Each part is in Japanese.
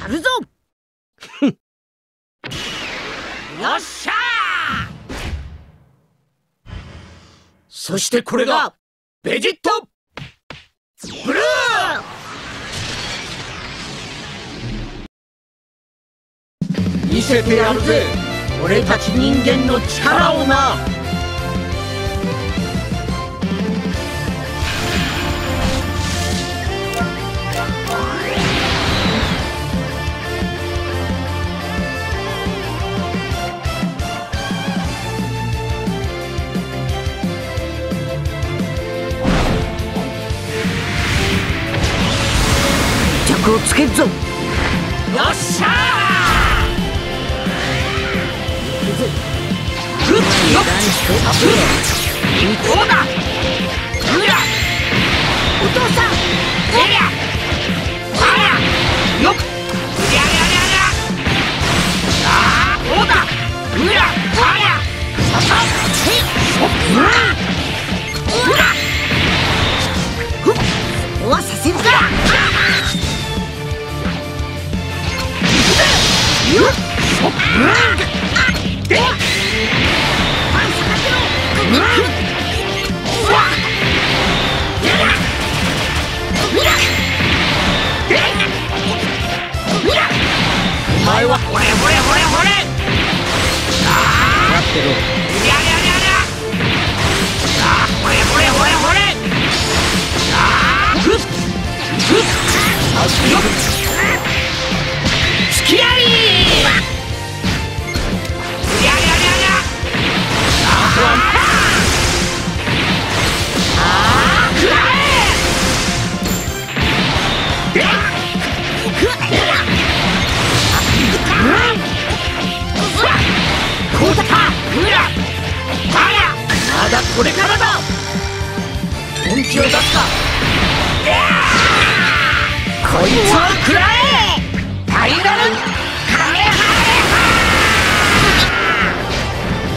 やるぞ。よっしゃそしてこれがベジット！ブルー！見せてやるぜ。俺たち人間の力をな着をつけるぞ。よっしゃー！よっこうだ前れほれほれああ待ってろ。りゃりゃりゃりゃああああふっふっよつきあいこれからだ。本気を出すか。こいつを食らえ。ファイナル。カメハメハ。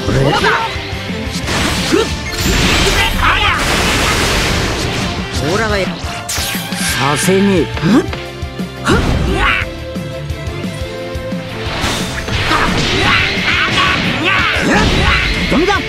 そうだふっあらオラがさせねえ。ダメだ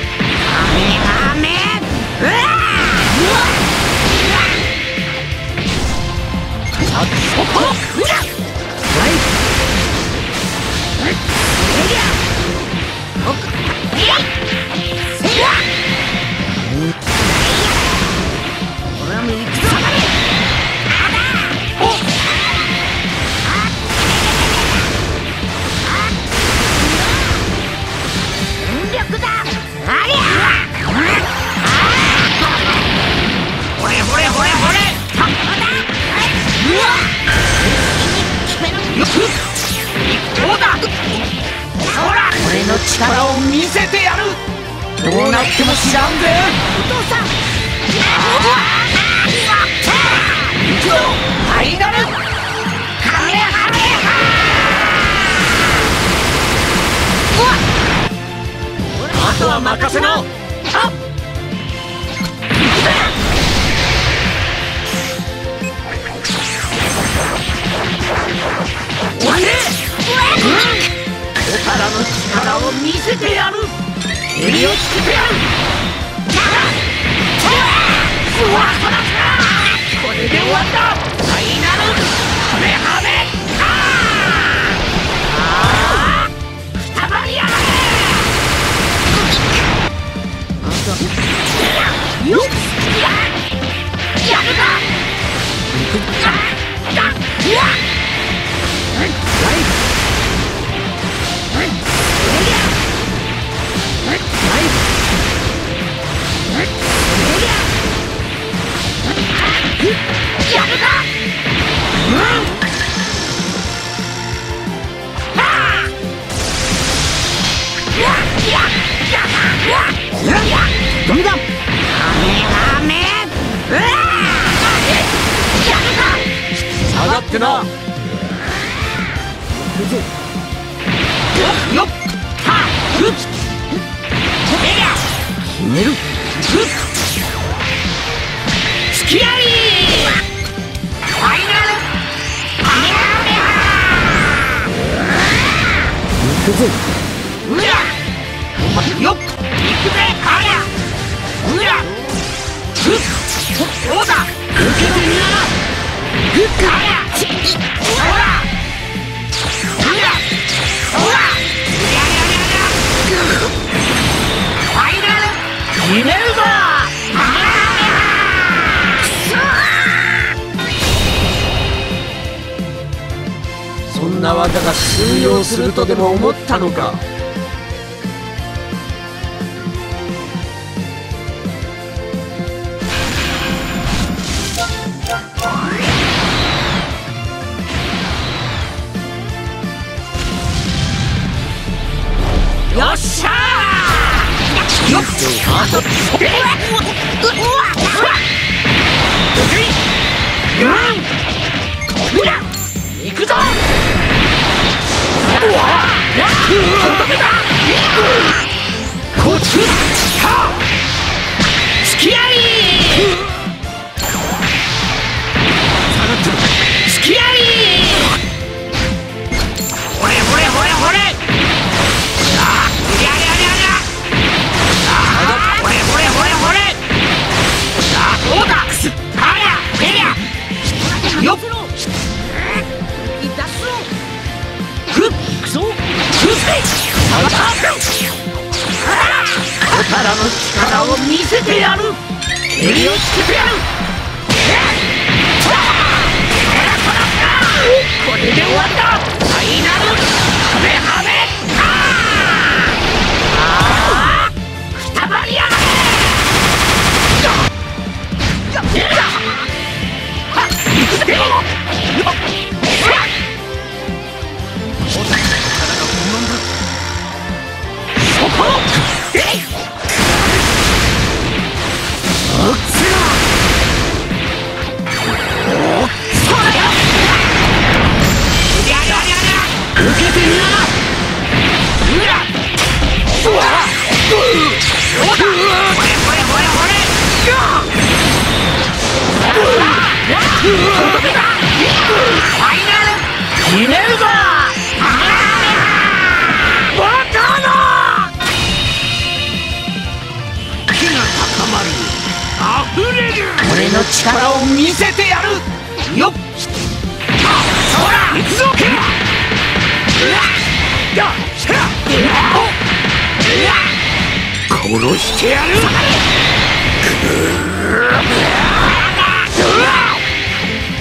は任せなおいでおからの力を見せてやる。襟をつけてやる。これで終わった。ファイナル。カメハメ。ってな。よっ。はっ。ふっ。えりゃ決める。ふっ。付き合い。ファイナル。カメハメハ。くぜうらお前よっ。行くぜありゃうらふっ。そうだ。受け決めるぞそんな技が通用するとでも思ったのか付き合い宝の力を見せてやる蹴りをつけてやるこれで終わったファイナルるぞ！バカな！気が高まる。溢れる俺の力を見せてやる！よっ！ら行くぞ！殺してやる！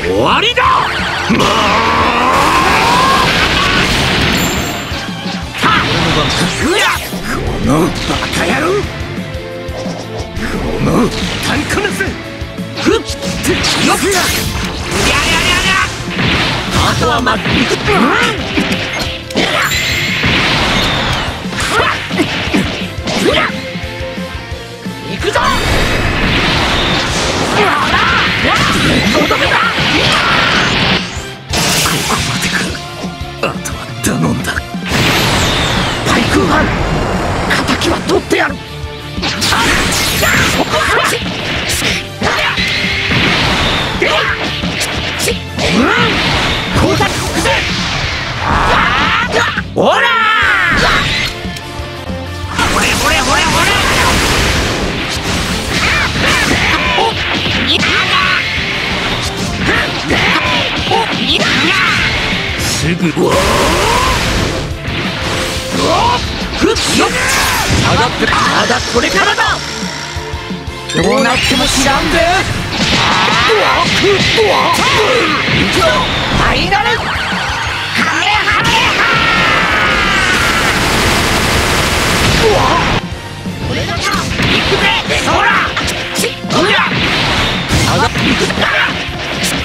終わりだ！もうのバカ野郎。このタンクネスふっってよくや。りゃりゃりゃあとはまっいくうら行くぞ。ほら!ほれほれほれほれおいやおいやすぐわふっよっ上がってまだこれから!だどうなっても知らんでうわふっうわ行くぞファイナルハ。レハだ。行くぜ。そら。しうら上がっていく。ぜ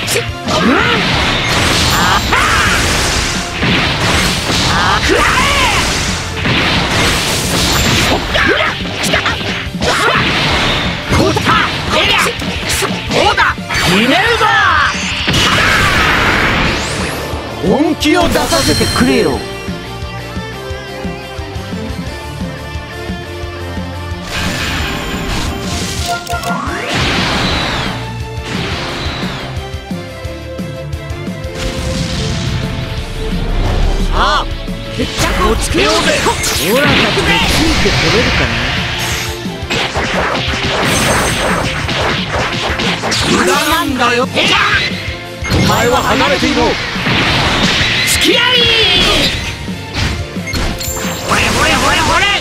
しうんあ。は気を出させてくれよ。さあ決着をつけようぜ。オラたちについてこれるかな。無駄なんだよ。お前は離れていろ。キラリーほれほれほれほれ。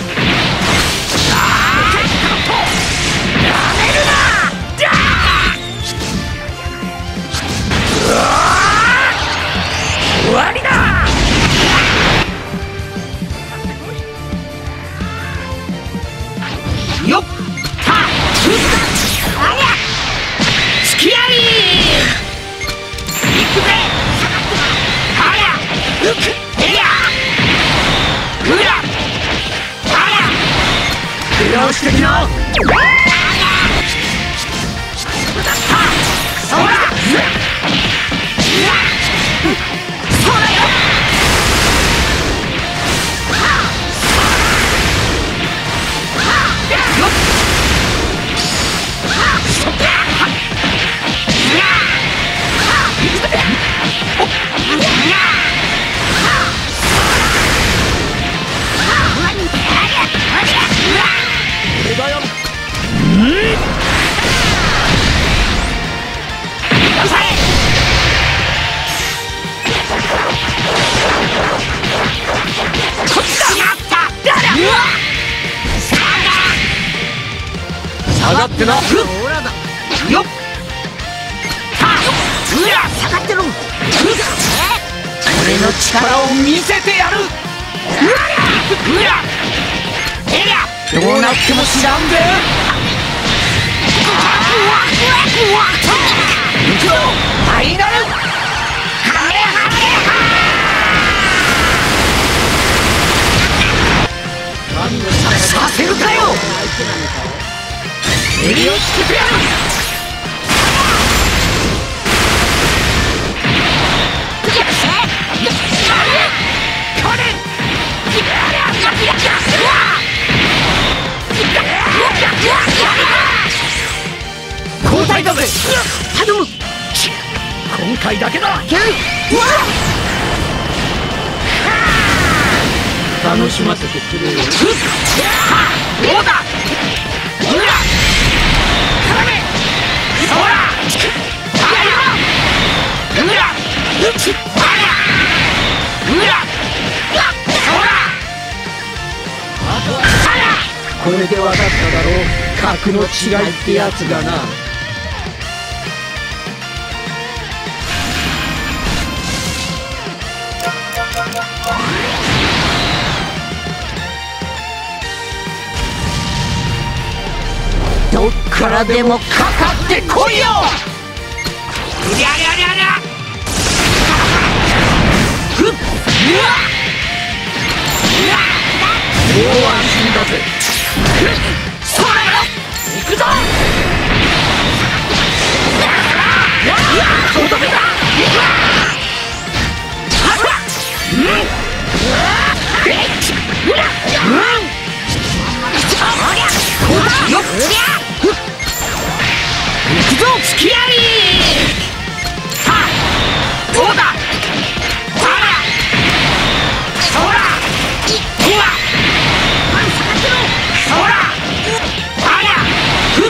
下がってな。オラだ。よっ。うら下がってろ。俺の力を見せてやる。うらうらどうなっても知らんぜファイナル楽しませてくれよどうだうら絡めそらあやうらあやうらそらあやこれで分かっただろう。格の違いってやつがな。どっからでもかかってこいよ！うりゃりゃりゃりゃふっ！うわ！もう安心だぜそらよ行くぞ！とどめだよっ行くぞ付き合い。はあどうだ？あらそらうわそらあらふっ。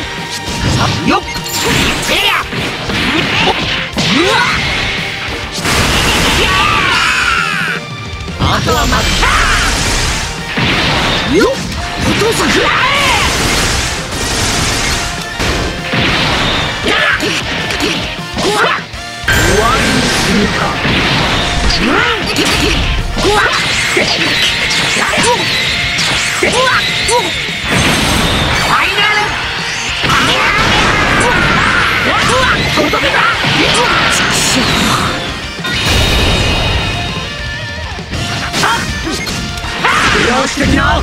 よっ。えりゃうわ。あとは待った。よっ。お父さんほら終わりにするか出直してきな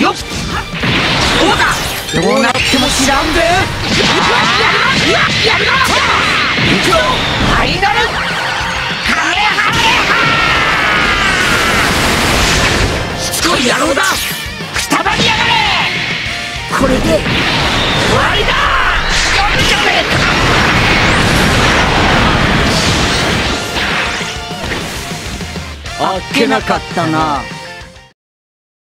よっ。どうだどうなっても知らんぜやややるな行くぞファイナル。ハレハレハしつこい野郎だ。くたばりやがれ。これで終わりだ。よっちゃめあっけなかったな